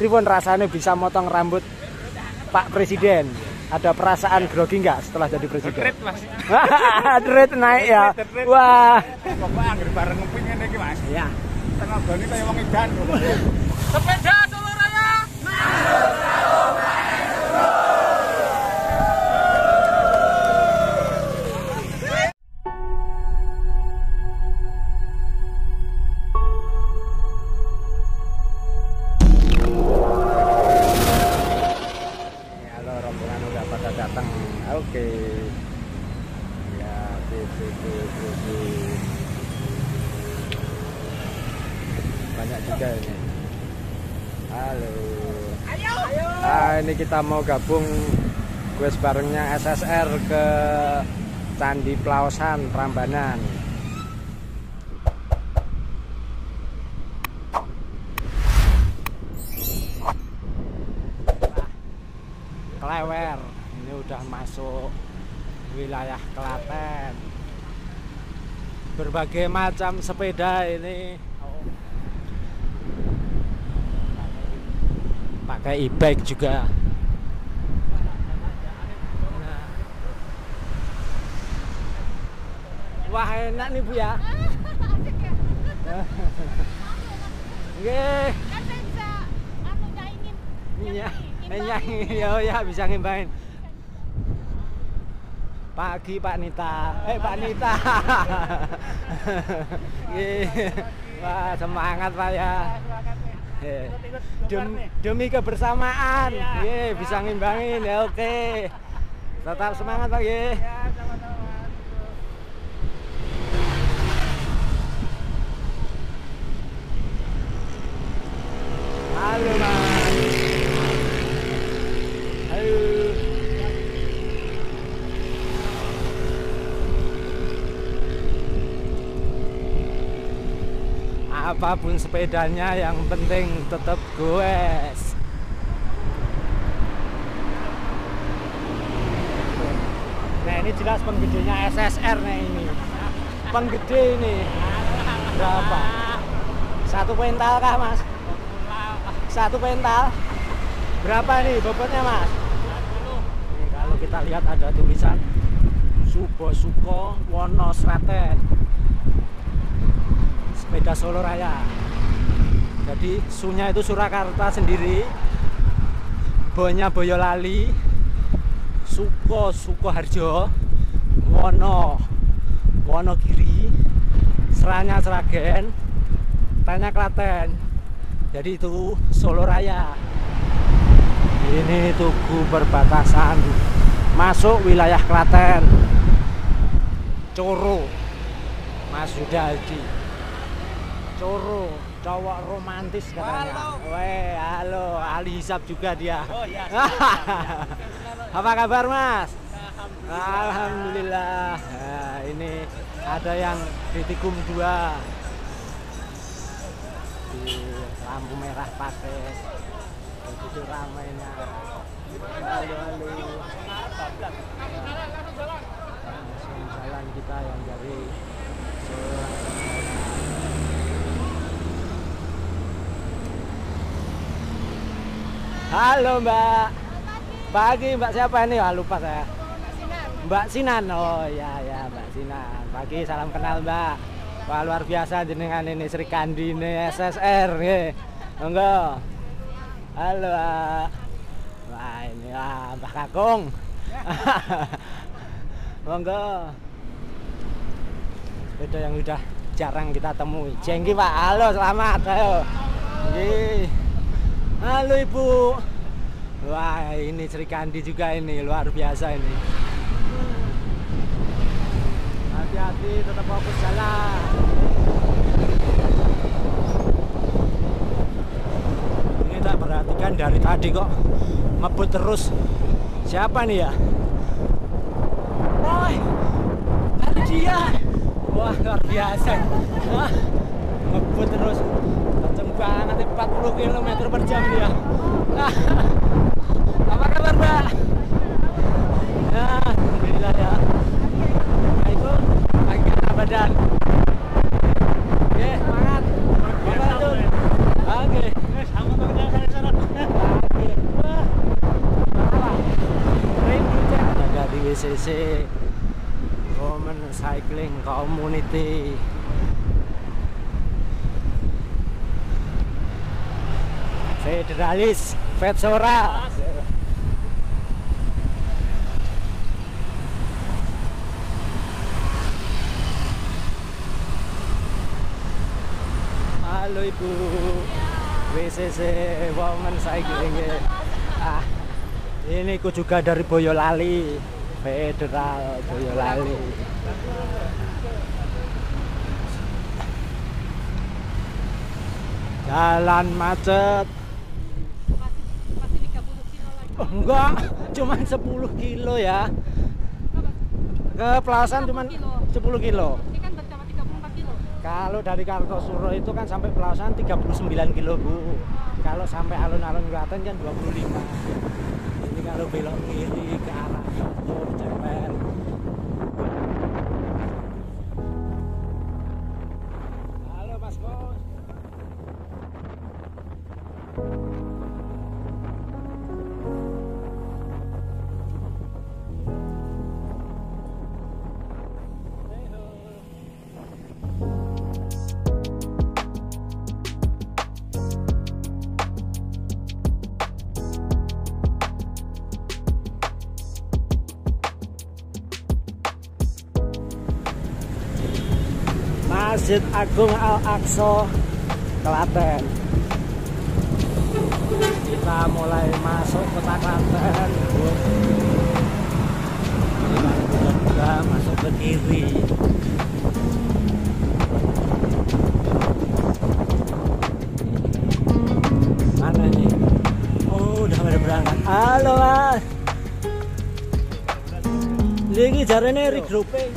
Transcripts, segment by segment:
Tribun rasanya bisa motong rambut Pak Presiden. Ada perasaan grogi nggak setelah jadi presiden? Dret mas. Dret naik ya. Wah. Bapak anggar bareng ngeping ini iki mas. Ya. Tengah goni kayak wong edan. Sepeda Solo Raya. Pada datang. Oke. Ya, sip, sip, sip. Banyak juga ini. Halo. Ayo. Ah, ini kita mau gabung quest barengnya SSR ke Candi Plausan Prambanan. Klewer ini udah masuk wilayah Klaten. Berbagai macam sepeda ini. Pakai e-bike juga. Nah. wah enak nih bu ya. Nggih, kan saya bisa anu nyanyi, nyanyi, ya, ya bisa ngimbain. Pagi Pak Nita, eh Pak Nita. Nggih. Wah semangat Pak ya. Eh, dem- demi kebersamaan, Nggih, bisa ngimbangin ya oke. Tetap semangat Pak nggih. Halo Mas. Halo. Apa pun sepedanya yang penting tetap goes. Nah ini jelas penggedenya SSR nih ini. Penggede ini. Berapa? Satu pental kah mas? Satu pental. Berapa nih bobotnya mas? Kalau kita lihat ada tulisan Subo Suko Wono Sraten sepeda Solo Raya. Jadi sunya itu Surakarta sendiri, bonya Boyolali, Suko Sukoharjo, Wono Wonogiri, Seranya Seragen, Tanya Klaten. Jadi itu Solo Raya. Ini tugu perbatasan masuk wilayah Klaten. Coro. Mas Yudaldi. Coro, cowok romantis katanya. Halo. Weh, halo, ahli hisap juga dia. Oh iya. Apa kabar, Mas? Alhamdulillah. Nah, ini ada yang di Tikum 2 di lampu merah pakai begitu ramainya halo halo langsung jalan kita yang dari Surabaya. Halo mbak pagi mbak siapa ini ah, lupa saya Mbak Sinan, oh ya ya Mbak Sinan. Pagi salam kenal Mbak. Wah luar biasa jenengan ini Sri Kandi ini SSR. Monggo. Halo. ah. Wah ini ah, Mbak Kakung. Monggo. Sepeda yang udah jarang kita temui. Jengki Pak. Halo, selamat. Ayo. Halo Ibu. Wah, ini Sri Kandi juga ini luar biasa ini. Hati-hati, tetap fokus jalan. Ini tak perhatikan dari tadi kok ngebut terus. Siapa nih ya? Woi, ada dia. Wah, luar biasa. Ngebut terus banget ya, 40 km per jam dia. Apa kabar mbak? ya alhamdulillah ya. Nah itu lagi kena badan. Oke semangat. Semangat tuh oke. WCC Women Cycling Community. Federalis Vetsora Halo Ibu. WCC Women Cycling ah, Ini ku juga dari Boyolali. Federal Boyolali. Jalan macet Masih 30 kilo lagi. Oh, enggak, cuman 10 kilo ya. Ke Pelasan cuman 10 kilo. Ini kan bersama 34 kilo. Kalau dari Kartosuro itu kan sampai Pelasan 39 kilo, Bu. Kalau sampai alun-alun Klaten kan 25. Ini kalau belok kiri ke arah Jogja, Ceper. Masjid Agung Al Aqsa Klaten. Kita mulai masuk kota Klaten. Kita masuk ke kiri. Mana nih? Oh, udah pada berangkat. Halo, Mas. Lagi jarene regrouping.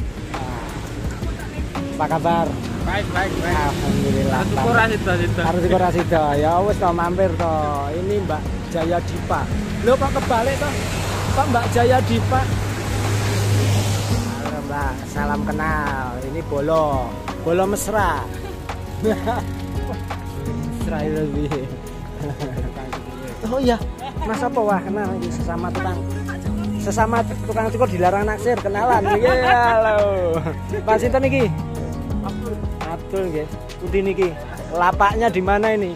Apa kabar? Baik, baik, baik. Alhamdulillah. Itu, itu. Harus dikorasi to. Ya wis to mampir to. Ini Mbak Jaya Dipa. Lho kok kebalik to? Kok Mbak Jaya Dipa? Halo Mbak, salam kenal. Ini Bolo. Bolo mesra. mesra itu lebih. oh iya, Mas apa wah kenal sesama tukang sesama tukang cukur dilarang naksir kenalan Iya, halo Pak Sinten iki Abdul nggih. Putih niki. Lapaknya di mana ini?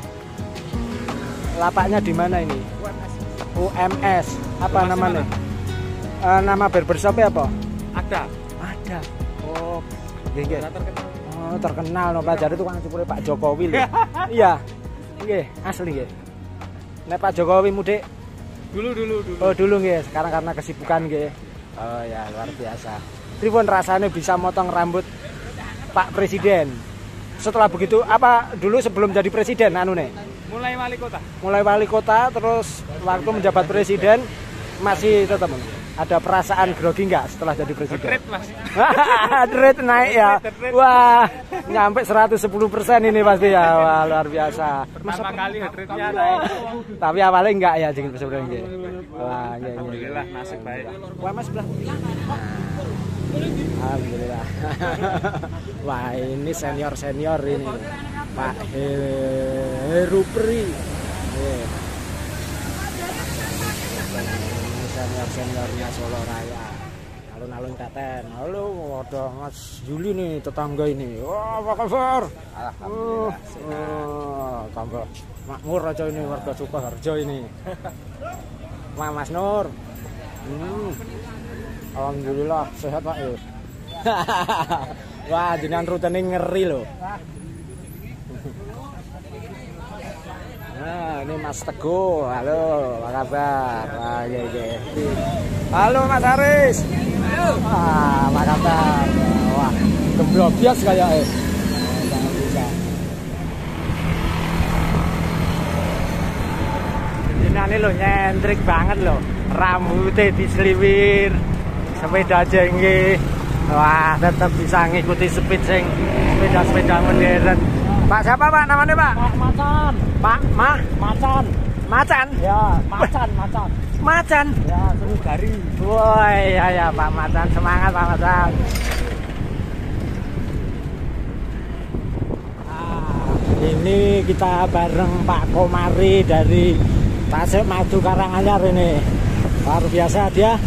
Lapaknya di mana ini? UMS. Apa Masih namanya? Eh, nama barbershop apa? Ada. Ada. Oh, nggih nggih. Terkenal. Oh, terkenal no pelajari tukang cukur Pak Jokowi lho. iya. Nggih, asli nggih. Nek Pak Jokowi mudik Dulu, dulu, dulu. Oh dulu nggih, sekarang karena kesibukan nggih. Oh ya luar biasa. Pripun rasanya bisa motong rambut Pak Presiden? Setelah begitu apa dulu sebelum jadi presiden anu nih? Mulai wali kota. Mulai wali kota terus waktu menjabat presiden masih tetap ada perasaan grogi nggak setelah jadi presiden? Retret, Mas. Dret naik ya. Wah, nyampe 110% ini pasti ya. Wah, luar biasa. Pertama kali retretnya naik. Tapi awalnya enggak ya jengkel sebenarnya. Wah, iya iya. Alhamdulillah, nasib baik. Wah mas sebelah. Alhamdulillah. Wah ini senior senior ini Pak Herupri. Iya. Ini senior seniornya Solo Raya. Alun-alun Klaten. Halo, ada Mas Yuli nih tetangga ini. Wah apa kabar? Alhamdulillah. Oh, tambah makmur aja ini warga Sukoharjo ini. Mas Nur. Hmm. Alhamdulillah sehat Pak ya. Wah, jenengan rutenya ngeri loh. Nah, ini Mas Teguh. Halo, apa kabar? Wah, iya, iya. Halo Mas Haris. Wah, apa kabar? Wah, geblobias kayak eh. Jenengan lo nyentrik banget loh. Rambutnya diseliwir. Sepeda jengge. Wah, tetap bisa ngikuti speed sing sepeda-sepeda modern. Pak siapa Pak namanya Pak? Pak Macan, Pak Ma Macan, Macan. ya Macan, Macan, Macan. ya seru gari. Woi, ya ya Pak Macan, semangat Pak Macan. Ah, ini kita bareng Pak Komari dari Tasik Madu Karanganyar ini. Luar biasa dia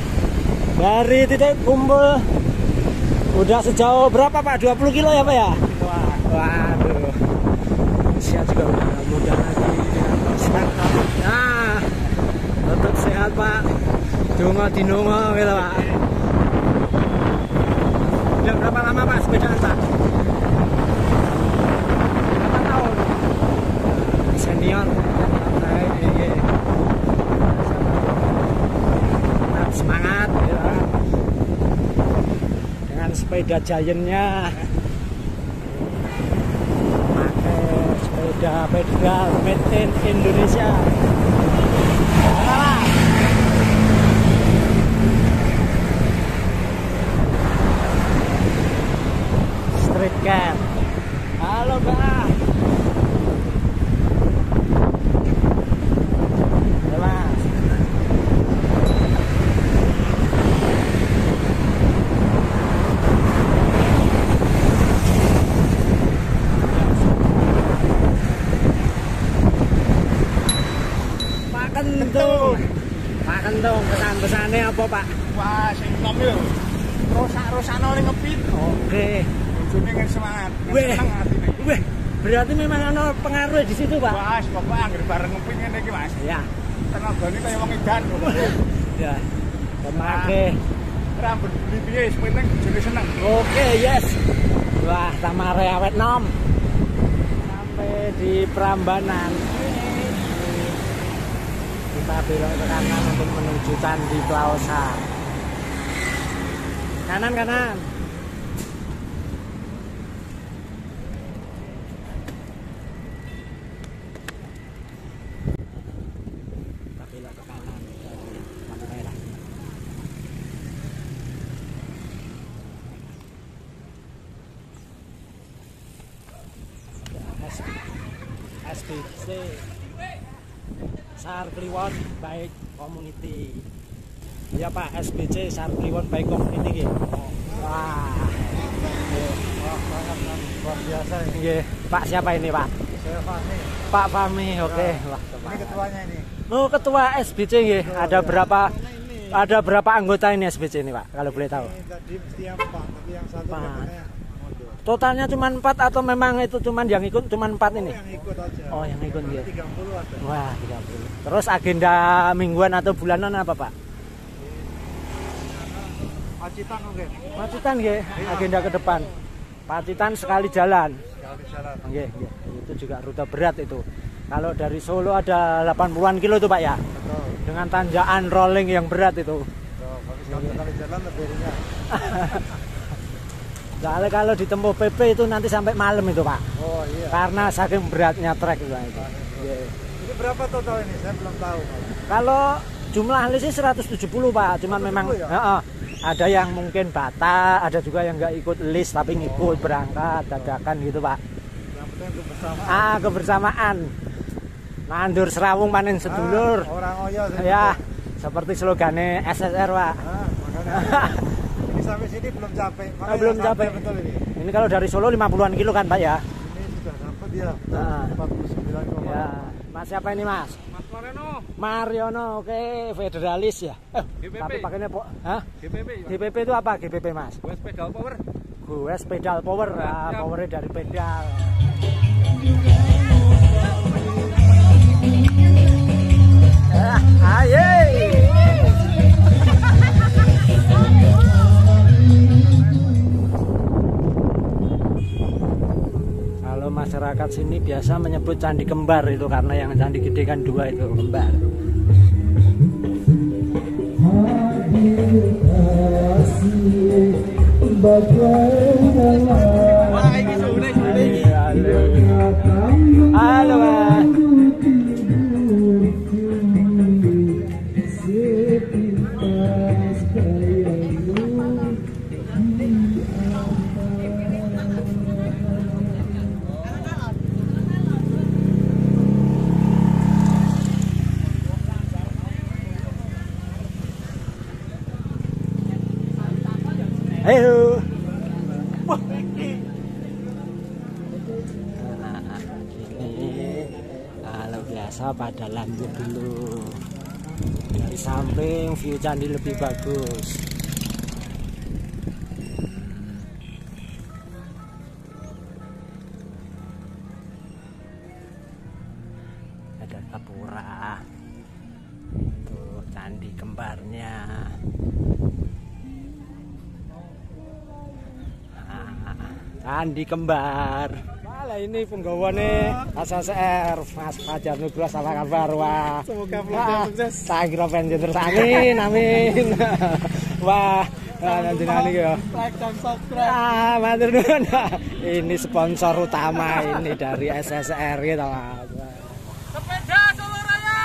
Dari titik kumpul udah sejauh berapa Pak? 20 kilo ya Pak ya? Waduh. Usia juga udah muda lagi. Nah, tetap sehat Pak. Dungo dinungo gitu Pak. Udah berapa lama Pak sepedaan Pak? Berapa tahun? Senior. Iya. Tetap semangat ya. Dengan sepeda giantnya. Pakai sepeda pedal made in Indonesia. Street cat. Halo mbak Ya, Mas. Pak Kentung. Pak Kentung, pesan-pesannya apa Pak? Wah, sing nom yo. Rosak-rosakno ning ngepit. Oke. Bojone ngen semangat. ngen Weh. seneng atine. Weh, berarti memang ada pengaruh di situ Pak? Wah, pokok anggere bareng ngepit ngene iki, Mas. Ya, Tenagane kaya wong edan. ya. Pemakai. Rambut beli piye penting bojone seneng. Oke, yes. Wah, tamare awet nom. Sampai di Prambanan. Kita belok ke kanan untuk menuju Candi Klausa. Kanan kanan. Kita belok ke kanan. Lampu merah. SBC Sar Kliwon Baik Community Ya Pak SBC Sar Kliwon Baik Community gitu. Wah. Luar biasa ini. Pak siapa ini Pak? Saya Fahmi. Pak Fahmi oke Wah, Ini ketuanya ini. Oh ketua SBC nggih. Ada berapa ada berapa anggota ini SBC ini Pak kalau boleh tahu Ini tadi mesti yang empat, tapi yang satu. Totalnya cuma empat atau memang itu cuma yang ikut cuma empat ini Yang ikut aja. Oh, yang ikut, ya. 30 ada. Wah 30 Terus agenda mingguan atau bulanan apa Pak? Pacitan mungkin. Pacitan nggih, agenda ke depan. Pacitan sekali jalan. Sekali jalan. Nggih, nggih. Itu juga rute berat itu. Kalau dari Solo ada 80-an kilo itu Pak ya. Betul. Dengan tanjakan rolling yang berat itu. Betul. Kalau satu kali jalan lebih ringan. Soalnya kalau ditempuh PP itu nanti sampai malam itu Pak. Oh iya. Karena saking beratnya trek itu. Pak, itu. Nggih. Ini berapa total ini? Saya belum tahu. Kalau jumlah list sih 170 Pak, cuman 170 memang ya? Heeh. ada yang mungkin bata, ada juga yang nggak ikut list tapi ngikut berangkat dadakan gitu Pak. Yang penting kebersamaan. Ah kebersamaan. Nandur serawung panen sedulur. Ah, orang Oyo. Ya, seperti slogannya SSR Pak. Ah, makanya. sini belum capek. Makanya Ah, belum sampai capek. betul ini. Ini kalau dari Solo 50-an kilo kan Pak ya? Ini sudah sampai dia. Ah. 49 koma. Ya. Mas siapa ini Mas? Mas Moreno. Mariono, oke, federalis ya. Eh, GPP. tapi pakainya po, hah? GPP. GPP itu apa GPP Mas? West Pedal Power. Gue pedal power, ah, siap. powernya dari pedal. Ah, aye. Kalau masyarakat sini biasa menyebut candi kembar itu karena yang candi gede kan dua itu kembar. nah, kalau biasa pada lanjut dulu. Dari samping view candi lebih bagus. Ada kapura. Itu candi kembarnya. Ah, candi kembar. Wala ini penggawane SSR Mas Fajar Nugroho apa kabar wah. Semoga Wah, Tak kira pengen amin amin. Wah, nanjenengan iki ya. like dan subscribe Ah, matur nuwun. Ini sponsor utama ini dari SSR gitu, Mas. sepeda Solo Raya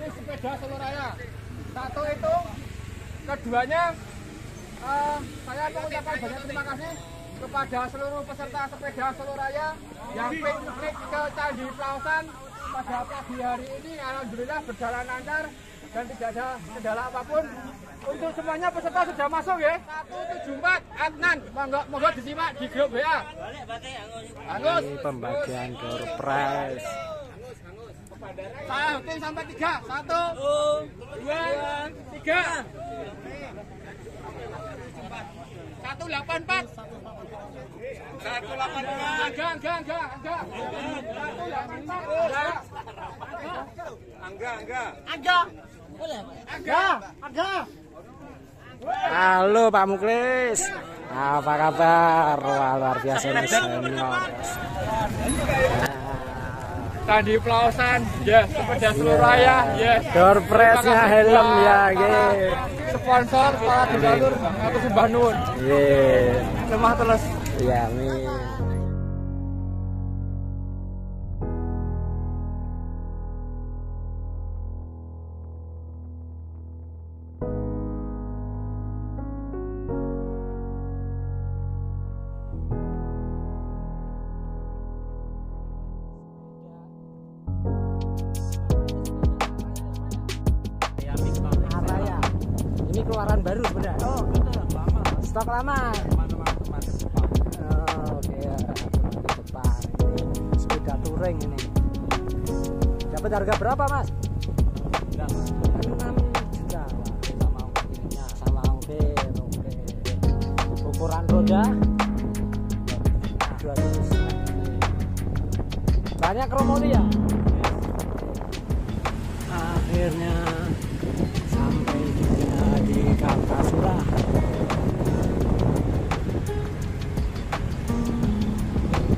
Ini sepeda Solo Raya satu itu keduanya eh, saya mengucapkan banyak terima kasih kepada seluruh peserta sepeda Solo Raya yang piknik ke Candi Plausan pada pagi hari ini alhamdulillah berjalan lancar dan tidak ada kendala apa pun. Untuk semuanya peserta sudah masuk ya? 174 Adnan monggo monggo disimak di grup WA Angus. Ini pembagian door prize. saya hitung sampai tiga. Satu dua tiga. Satu delapan empat satu delapan empat enggak enggak enggak enggak satu delapan empat enggak enggak enggak enggak enggak Halo Pak Muklis. Apa kabar? Wah, luar biasa ini senior. Tadi Plausan, ya sepeda seluruh raya, ya Door prize-nya helm ya, sponsor para jalur aku sembah nuwun. Ye. Lemah terus. Iya, amin. Keluaran baru sebenarnya. Oh, lama. Stok lama. Touring ini. Dapat harga berapa, Mas? 6 juta. Wah, sama ongkirnya, sama ongkir. Oke. Ukuran roda 200. Banyak kromoli ya? Akhirnya sampai juga di Kartasura.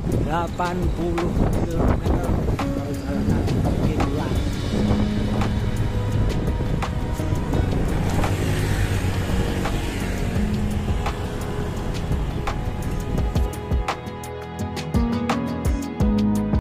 Delapan puluh kilometer